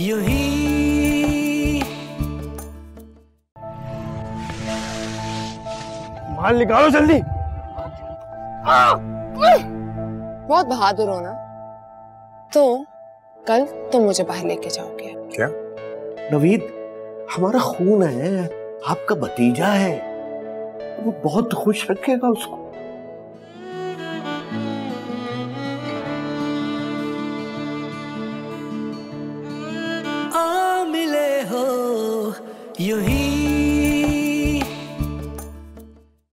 यूँ ही। माल निकालो जल्दी। बहुत बहादुर हो ना। तो कल तुम मुझे बाहर लेके जाओगे। क्या? नवीद हमारा खून है। आपका भतीजा है। वो बहुत खुश रखेगा उसको। You hear